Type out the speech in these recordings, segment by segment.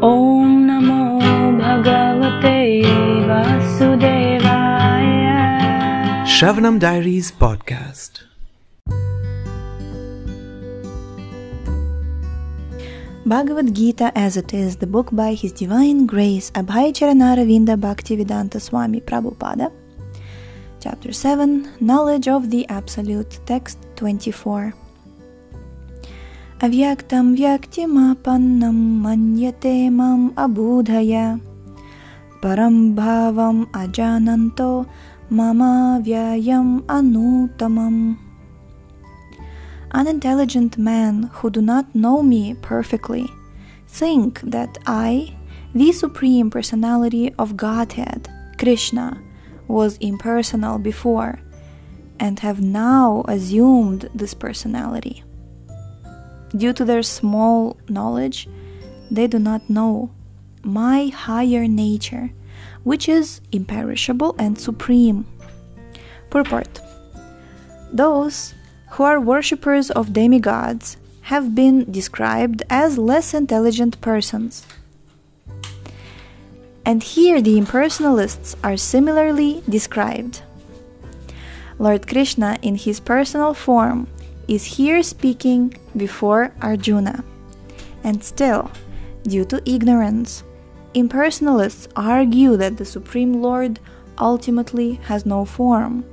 Om Namo Bhagavate वासुदेवाय Sravanam Diaries podcast. Bhagavad Gita as it is, the book by His Divine Grace Abhay Charanaravinda Bhaktivedanta Swami Prabhupada. Chapter 7 Knowledge of the Absolute, Text 24. Avyaktam vyaktimapannam manyate mam abudhaya param bhavam ajananto mama vyayam anutamam. Unintelligent men who do not know me perfectly think that I, the Supreme Personality of Godhead, Krishna, was impersonal before and have now assumed this personality. Due to their small knowledge, they do not know my higher nature, which is imperishable and supreme. Purport Those who are worshippers of demigods have been described as less intelligent persons. And here the impersonalists are similarly described. Lord Krishna, in his personal form, is here speaking before Arjuna. And still, due to ignorance, impersonalists argue that the Supreme Lord ultimately has no form.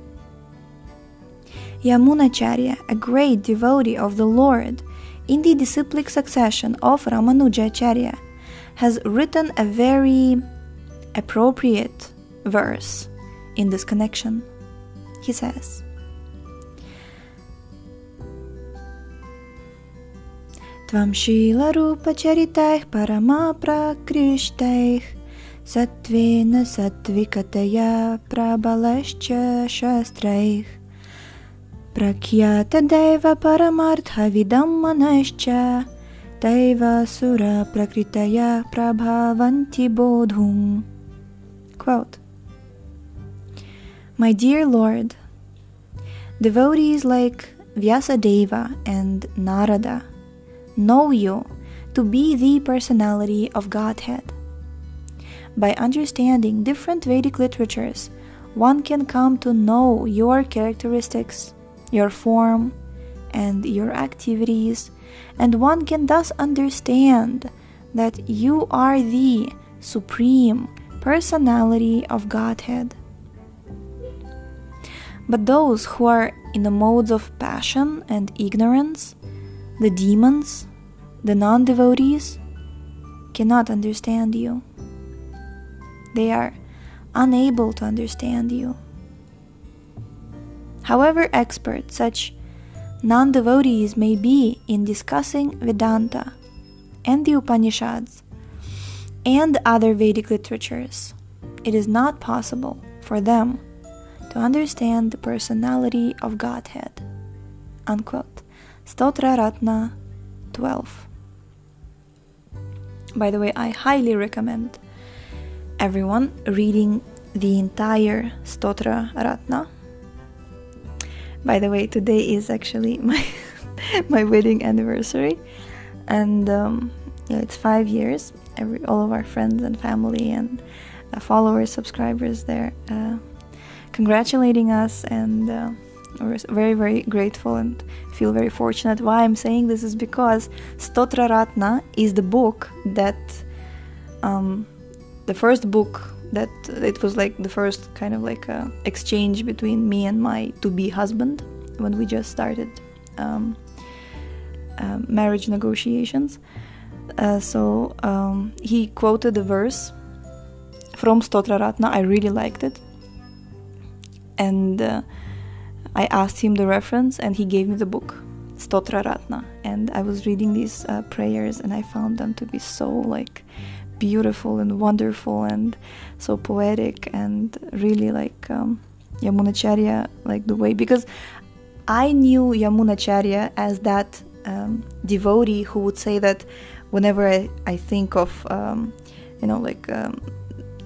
Yamunacharya, a great devotee of the Lord, in the disciplic succession of Ramanujacharya, has written a very appropriate verse in this connection. He says, Tvam Shila Rupa Charitaih Parama Prakrishtaih Satvena Satvikataya Prabalascha Shastraih Prakyata Deva Paramartha Vidam Manascha Sura Prakritaya Prabhavanti. Quote My dear Lord, devotees like Vyasadeva and Narada know you to be the personality of Godhead. By understanding different Vedic literatures, one can come to know your characteristics, your form, and your activities, and one can thus understand that you are the supreme personality of Godhead. But those who are in the modes of passion and ignorance, the demons, the non devotees, cannot understand you. They are unable to understand you. However expert such non devotees may be in discussing Vedanta and the Upanishads and other Vedic literatures, it is not possible for them to understand the personality of Godhead. Unquote. Stotra Ratna 12. By the way, I highly recommend everyone reading the entire Stotra Ratna. By the way, today is actually my my wedding anniversary, and um, yeah, it's five years. Every all of our friends and family and uh, followers, subscribers, there uh, congratulating us and. Uh, we're very very grateful and feel very fortunate. Why i'm saying this is because stotra ratna is the book that um, the first book that it was like the first kind of like a exchange between me and my to-be husband when we just started um, uh, marriage negotiations. Uh, so um, he quoted a verse from stotra ratna. I really liked it. And uh, I asked him the reference and he gave me the book, Stotra Ratna. And I was reading these uh, prayers and I found them to be so like beautiful and wonderful and so poetic and really like um, Yamunacharya, like the way, because I knew Yamunacharya as that um, devotee who would say that whenever I, I think of, um, you know, like um,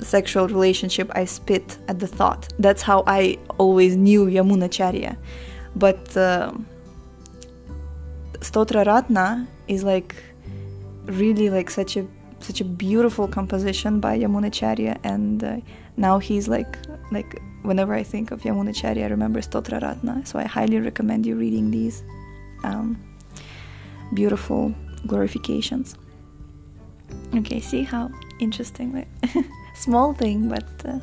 sexual relationship, I spit at the thought. That's how I always knew Yamunacharya. But uh, Stotra Ratna is like really like such a such a beautiful composition by Yamunacharya, and uh, now he's like like whenever I think of Yamunacharya, I remember Stotra Ratna. So I highly recommend you reading these um, beautiful glorifications. Okay, see how interesting, like small thing, but uh,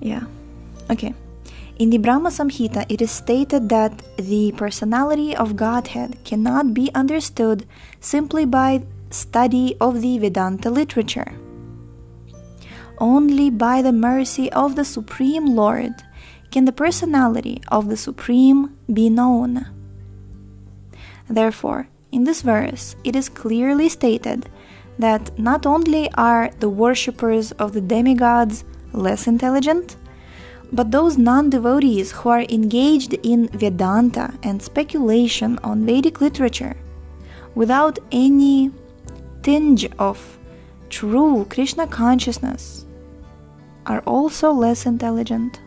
yeah. Okay. In the Brahma Samhita, it is stated that the personality of Godhead cannot be understood simply by study of the Vedanta literature. Only by the mercy of the Supreme Lord can the personality of the Supreme be known. Therefore, in this verse, it is clearly stated that not only are the worshippers of the demigods less intelligent, but those non devotees who are engaged in Vedanta and speculation on Vedic literature without any tinge of true Krishna consciousness are also less intelligent.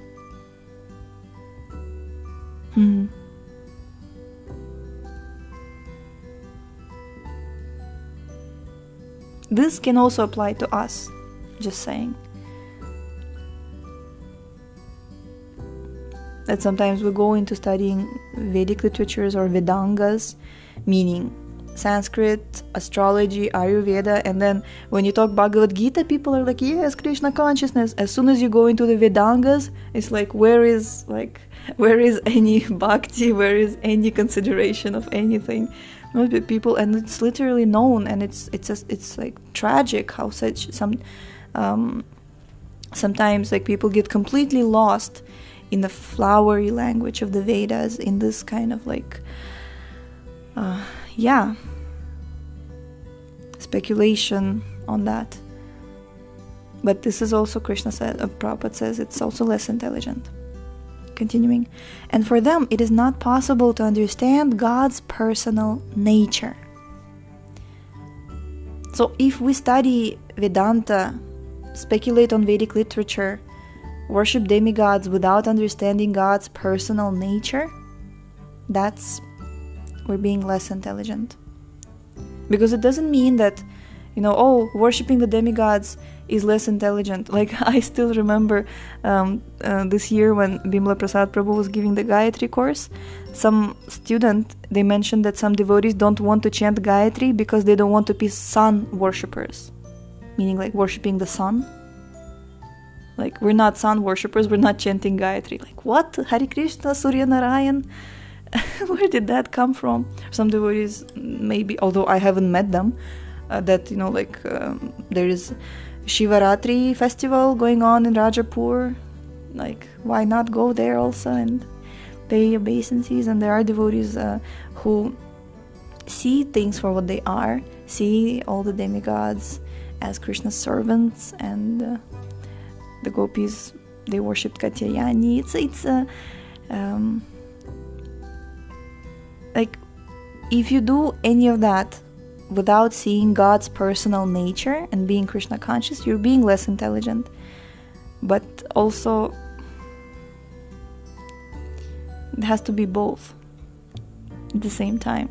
Hmm. This can also apply to us, just saying. That sometimes we go into studying Vedic literatures or Vedangas, meaning Sanskrit, astrology, Ayurveda, and then when you talk Bhagavad Gita, people are like, yes, Krishna consciousness. As soon as you go into the Vedangas, it's like, where is like, where is any bhakti? Where is any consideration of anything? People, and it's literally known, and it's it's a, it's like tragic how such some um, sometimes like people get completely lost in the flowery language of the Vedas in this kind of like uh, yeah speculation on that. But this is also Krishna said, uh, Prabhupada says it's also less intelligent. Continuing, and for them it is not possible to understand God's personal nature. So if we study Vedanta, speculate on Vedic literature, worship demigods without understanding God's personal nature, that's we're being less intelligent because it doesn't mean that you know oh worshiping the demigods is less intelligent. Like i still remember um, uh, this year when bimla prasad prabhu was giving the gayatri course some student they mentioned that some devotees don't want to chant gayatri because they don't want to be sun worshippers. Meaning like worshiping the sun. Like we're not sun worshippers we're not chanting gayatri. Like what? Hari krishna surya narayan? Where did that come from? Some devotees, maybe, although I haven't met them, uh, that you know, like um, there is Shivaratri festival going on in Rajapur. Like, why not go there also and pay obeisances? And there are devotees uh, who see things for what they are, see all the demigods as Krishna's servants, and uh, the gopis they worshipped Katyayani. It's it's a um, like if you do any of that without seeing God's personal nature and being Krishna conscious, you're being less intelligent. But also, it has to be both at the same time.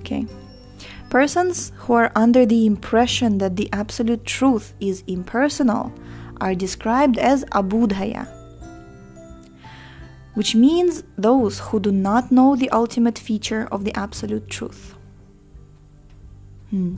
Okay. Persons who are under the impression that the absolute truth is impersonal are described as abudhaya which means those who do not know the ultimate feature of the absolute truth. Hmm.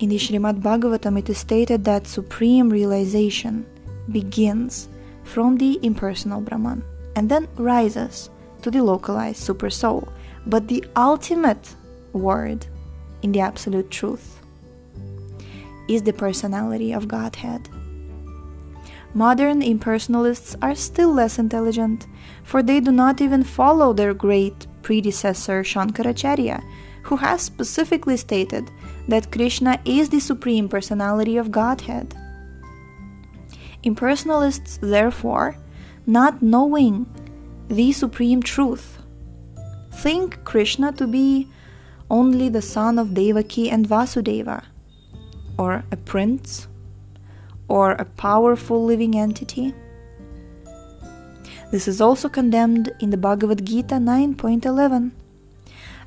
In the Srimad Bhagavatam, it is stated that supreme realization begins from the impersonal Brahman and then rises to the localized super soul, but the ultimate word in the absolute truth is the personality of Godhead. Modern impersonalists are still less intelligent, for they do not even follow their great predecessor Shankaracharya, who has specifically stated that Krishna is the supreme personality of Godhead. Impersonalists, therefore, not knowing the supreme truth, think Krishna to be only the son of Devaki and Vasudeva or a prince or a powerful living entity This is also condemned in the Bhagavad Gita 9.11.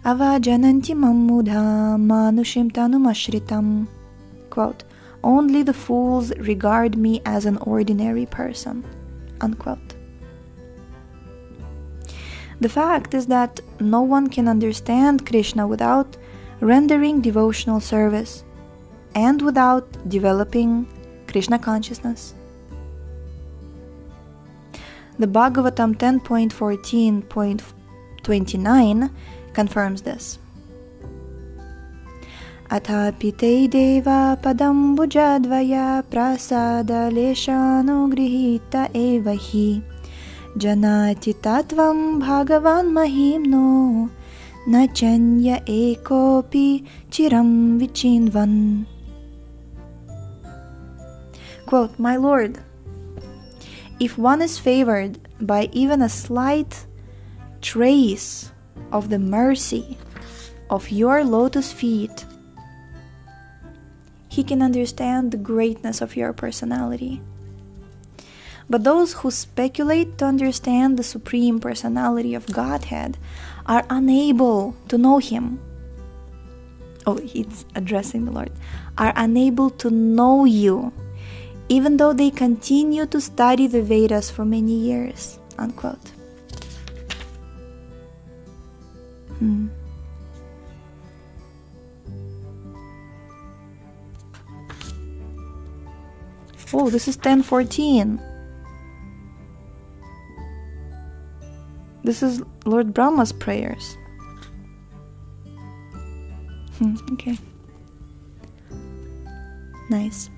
Avajananti mammudha manushim tanumashritam. Quote, Only the fools regard me as an ordinary person. Unquote. The fact is that no one can understand Krishna without rendering devotional service and without developing Krishna consciousness. The Bhagavatam 10.14.29 confirms this. अथापि ते देवा पदम्बुजद्वया प्रसादलेशानुगृहीत एव हि जनाति तत्त्वं भगवान् महिम्नो न चन्य एकोऽपि चिरं विचिन्वन् Quote, My Lord, if one is favored by even a slight trace of the mercy of your lotus feet, he can understand the greatness of your personality. But those who speculate to understand the Supreme Personality of Godhead are unable to know Him. Oh, he's addressing the Lord. Are unable to know you, even though they continue to study the Vedas for many years. Unquote. Hmm. Oh, this is 1014. This is Lord Brahma's prayers. Hmm, okay. Nice.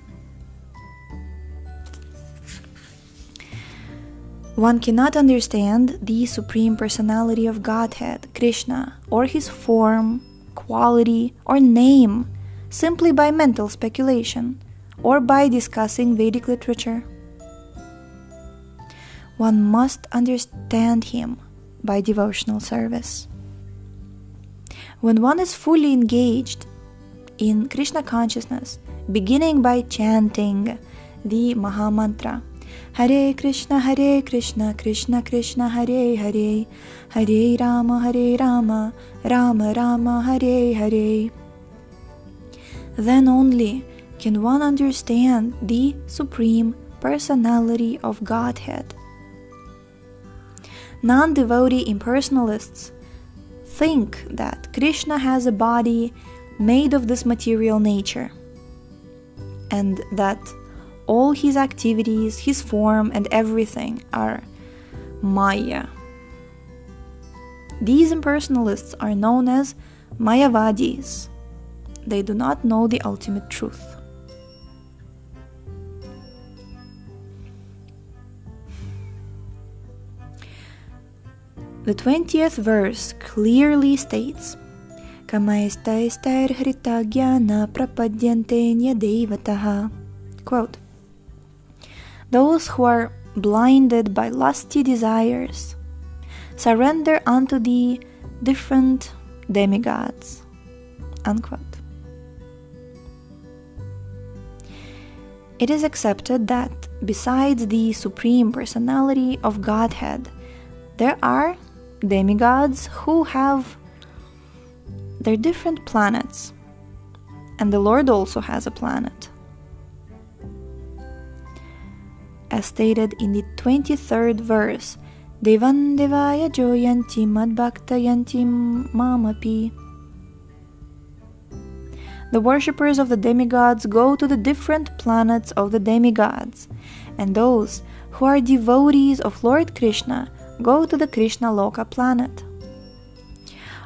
One cannot understand the Supreme Personality of Godhead, Krishna, or his form, quality, or name simply by mental speculation or by discussing Vedic literature. One must understand him by devotional service. When one is fully engaged in Krishna consciousness, beginning by chanting the Maha Mantra, Hare Krishna, Hare Krishna, Krishna Krishna, Hare Hare, Hare Rama, Hare Rama, Rama Rama, Hare Hare. Then only can one understand the Supreme Personality of Godhead. Non devotee impersonalists think that Krishna has a body made of this material nature, and that all his activities, his form, and everything are Maya. These impersonalists are known as Mayavadis. They do not know the ultimate truth. The 20th verse clearly states Quote Those who are blinded by lusty desires surrender unto the different demigods. Unquote. It is accepted that besides the Supreme Personality of Godhead, there are demigods who have their different planets, and the Lord also has a planet. As stated in the 23rd verse, Devan Devaya Joyanti Madbhaktayanti Mamapi. The worshippers of the demigods go to the different planets of the demigods, and those who are devotees of Lord Krishna go to the Krishna Loka planet.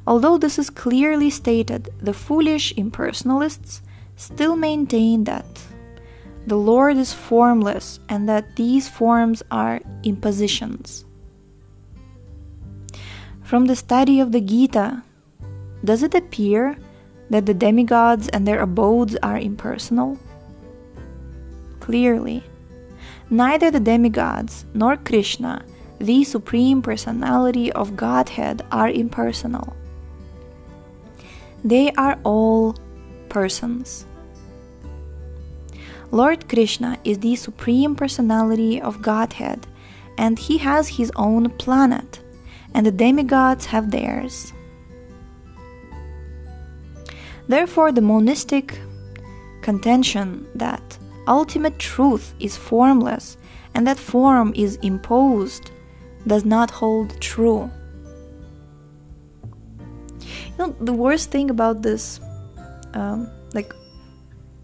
Although this is clearly stated, the foolish impersonalists still maintain that the Lord is formless and that these forms are impositions. From the study of the Gita, does it appear that the demigods and their abodes are impersonal? Clearly, neither the demigods nor Krishna the Supreme Personality of Godhead are impersonal. They are all persons. Lord Krishna is the Supreme Personality of Godhead, and he has his own planet, and the demigods have theirs. Therefore, the monistic contention that ultimate truth is formless and that form is imposed does not hold true. You know, the worst thing about this, um, like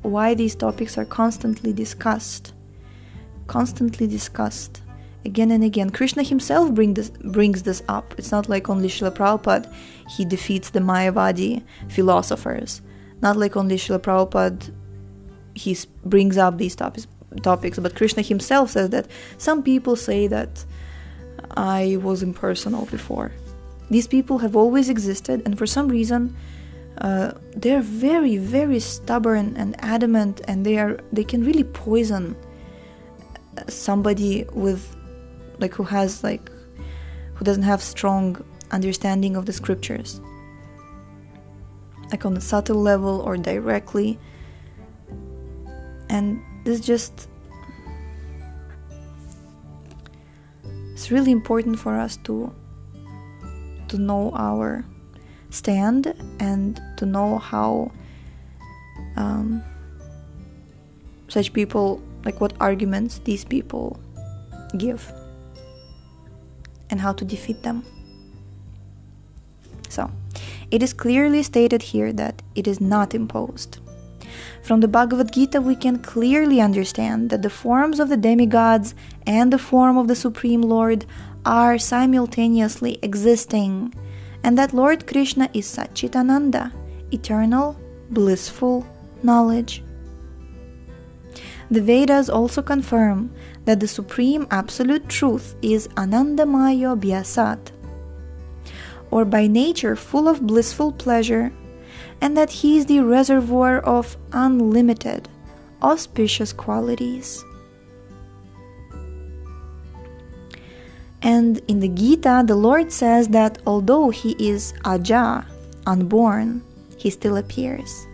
why these topics are constantly discussed, constantly discussed again and again. Krishna himself bring this, brings this up. It's not like only Srila Prabhupada, he defeats the Mayavadi philosophers. Not like only Srila Prabhupada, he brings up these topics, topics, but Krishna himself says that some people say that I was impersonal before. These people have always existed, and for some reason, uh, they're very, very stubborn and adamant, and they are they can really poison somebody with like who has like who doesn't have strong understanding of the scriptures. Like on a subtle level or directly. And this just it's really important for us to to know our stand and to know how um, such people like what arguments these people give and how to defeat them. So, it is clearly stated here that it is not imposed. From the Bhagavad Gita, we can clearly understand that the forms of the demigods and the form of the Supreme Lord are simultaneously existing, and that Lord Krishna is Satchitananda, eternal, blissful knowledge. The Vedas also confirm that the supreme absolute truth is Anandamaya Vyasat, or by nature full of blissful pleasure, and that he is the reservoir of unlimited, auspicious qualities. And in the Gita, the Lord says that although he is Aja, unborn, he still appears.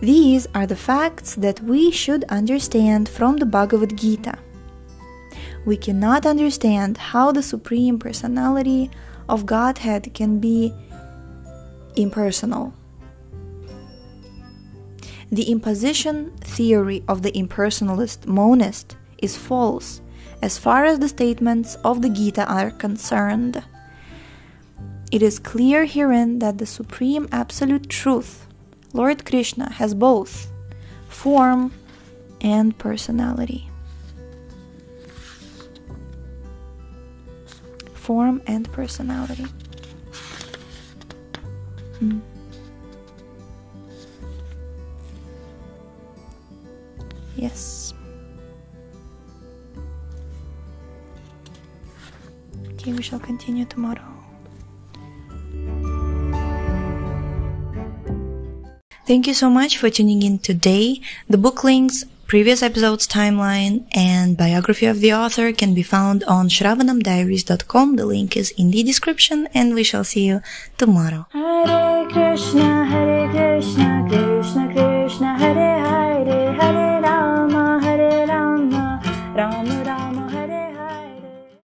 These are the facts that we should understand from the Bhagavad Gita. We cannot understand how the Supreme Personality of Godhead can be impersonal. The imposition theory of the impersonalist monist is false as far as the statements of the Gita are concerned. It is clear herein that the Supreme Absolute Truth Lord Krishna has both form and personality. Form and personality. Mm. Yes. Okay, we shall continue tomorrow. Thank you so much for tuning in today. The book links, previous episodes timeline, and biography of the author can be found on sravanamdiaries.com. The link is in the description, and we shall see you tomorrow. Hare Krishna, Hare Krishna, Krishna Krishna.